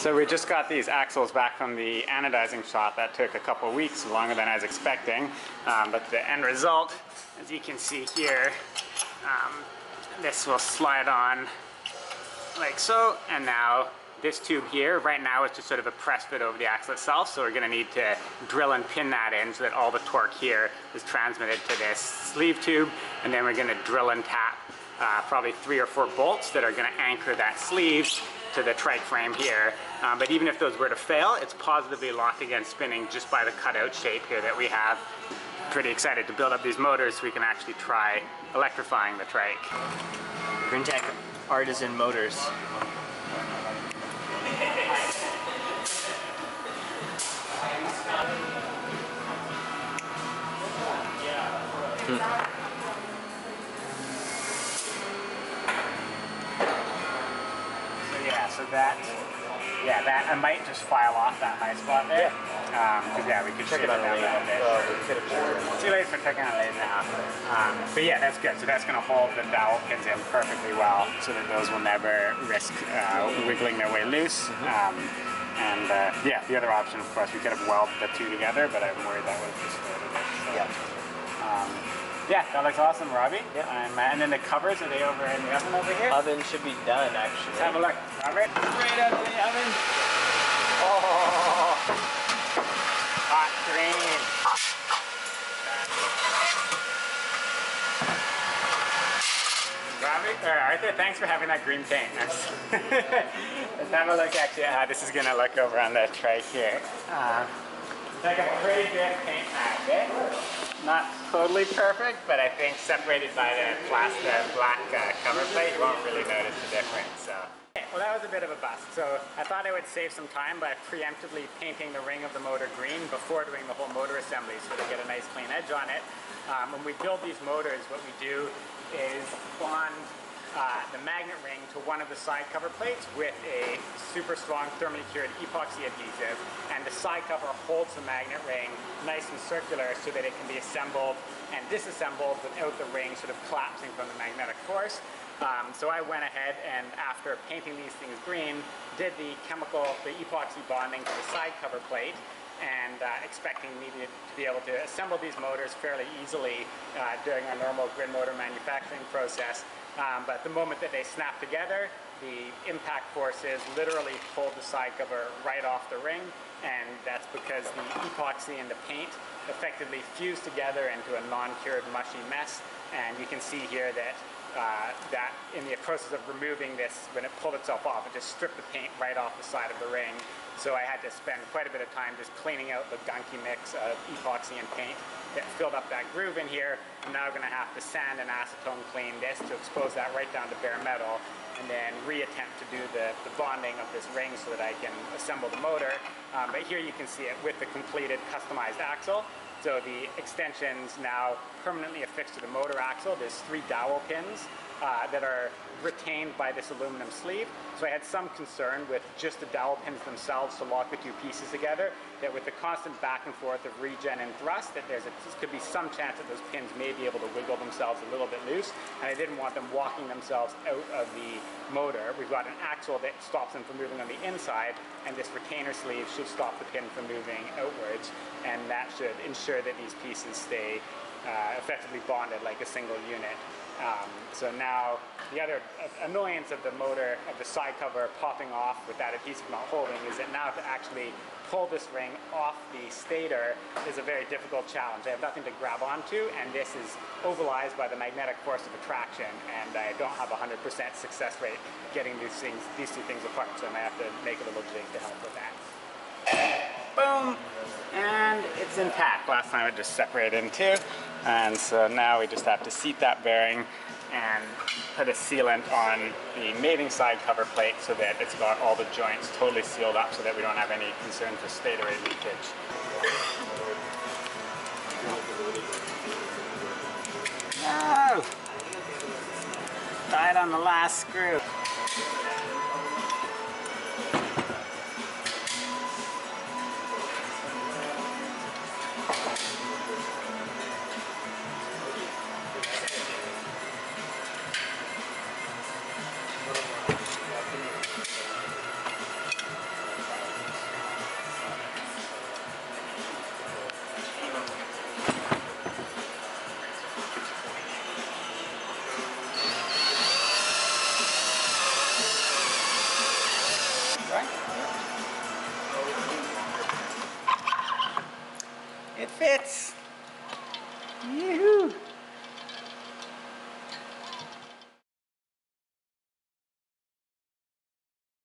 So we just got these axles back from the anodizing shop. That took a couple weeks, longer than I was expecting. Um, but the end result, as you can see here, um, this will slide on like so, and now this tube here, right now it's just sort of a press fit over the axle itself, so we're gonna need to drill and pin that in so that all the torque here is transmitted to this sleeve tube, and then we're gonna drill and tap uh, probably three or four bolts that are gonna anchor that sleeve to the trike frame here. Um, but even if those were to fail, it's positively locked against spinning just by the cutout shape here that we have. Pretty excited to build up these motors so we can actually try electrifying the trike. Grintech Artisan Motors. So so that, yeah, that, I might just file off that high spot there. Because yeah, we could Check it on down the a little bit. Uh, we Too late for checking on lathe now. Um, but yeah, that's good. So that's going to hold the dowel pins in perfectly well so that those will never risk uh, wiggling their way loose. Um, and uh, yeah, the other option, of course, we could have welded the two together, but I'm worried that would have distorted it. So, Yeah. Yeah, that looks awesome, Robbie. Yeah. Um, and then the covers, are they over in the oven over here? Oven should be done actually. Let's have a look. Robert? Right out of the oven. Oh, hot green. Robert, or Arthur, thanks for having that green paint. Let's, let's have a look actually at how this is going to look over on the trike here. Uh, it's like a pretty good paint match, eh? Not totally perfect, but I think separated by the plastic black uh, cover plate, you won't really notice the difference. So. Okay, Well, that was a bit of a bust. So I thought I would save some time by preemptively painting the ring of the motor green before doing the whole motor assembly so to get a nice clean edge on it. Um, when we build these motors, what we do is bond uh, the magnet ring to one of the side cover plates with a super strong thermally cured epoxy adhesive and the side cover holds the magnet ring nice and circular so that it can be assembled and disassembled without the ring sort of collapsing from the magnetic force. Um, so I went ahead and after painting these things green, did the chemical, the epoxy bonding to the side cover plate and uh, expecting me to, to be able to assemble these motors fairly easily uh, during our normal Grin motor manufacturing process. Um, but the moment that they snap together, the impact forces literally pulled the side cover right off the ring, and that's because the epoxy and the paint effectively fused together into a non-cured mushy mess. And you can see here that uh, that in the process of removing this, when it pulled itself off, it just stripped the paint right off the side of the ring. So I had to spend quite a bit of time just cleaning out the gunky mix of epoxy and paint that filled up that groove in here. I'm now going to have to sand and acetone clean this to expose that right down to bare metal and then reattempt to do the, the bonding of this ring so that I can assemble the motor. Um, but here you can see it with the completed customized axle. So the extension's now permanently affixed to the motor axle. There's three dowel pins uh, that are retained by this aluminum sleeve. So I had some concern with just the dowel pins themselves to lock the two pieces together, that with the constant back and forth of regen and thrust, that there's a, could be some chance that those pins may be able to wiggle themselves a little bit loose, and I didn't want them walking themselves out of the motor. We've got an axle that stops them from moving on the inside, and this retainer sleeve should stop the pin from moving outwards, and that should ensure that these pieces stay uh, effectively bonded like a single unit. Um, so now the other annoyance of the motor, of the side cover popping off with that adhesive not holding is that now to actually pull this ring off the stator is a very difficult challenge. I have nothing to grab onto and this is ovalized by the magnetic force of attraction and I don't have a 100% success rate getting these things, these two things apart so I might have to make a little jig to help with that. Boom! And it's intact. Last time it just separated in two. And so now we just have to seat that bearing and put a sealant on the mating side cover plate so that it's got all the joints totally sealed up so that we don't have any concern for Statorade leakage. No! Died on the last screw. It fits. Yoo-hoo.